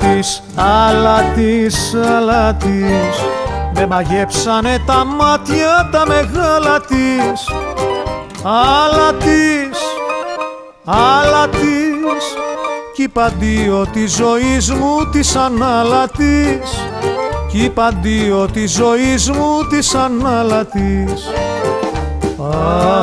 της, άλλα της, άλλα της Με μαγέψανε τα μάτια τα μεγάλα της. Άλλα της, άλλα της Κι είπα αντίο της ζωής μου της ανάλατης. Κι είπα αντίο της ζωής μου της ανάλατης. Αλάτης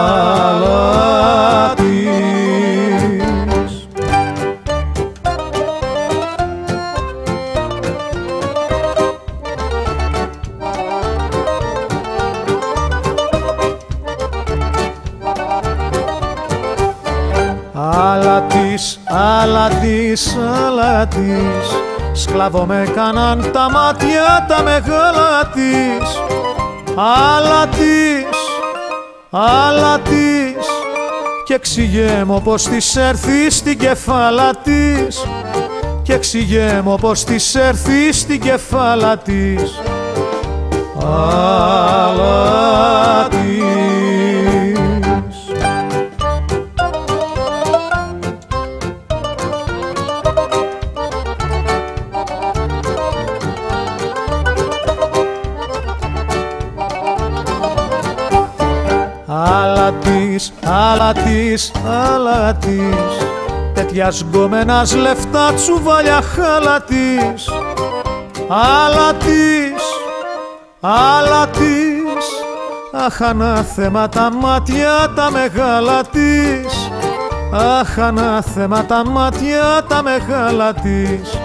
Άλλα της, άλλα της, άλλα της Σκλάβο με κάναν τα μάτια τα μεγάλα της Άλλα της, άλλα της και εξηγέ μου πως της έρθει στην κεφάλα της. Και εξηγέ μου πως της έρθει στην κεφάλα της. Άλλα Άλλα της, άλλα της, άλλα της Τέτοια γκόμενας λεφτά τσουβάλια χάλα της Άλλα της, άλλα της Αχ ανάθεμα τα μάτια τα μεγάλα της. Αχ ανάθεμα τα μάτια τα μεγάλα της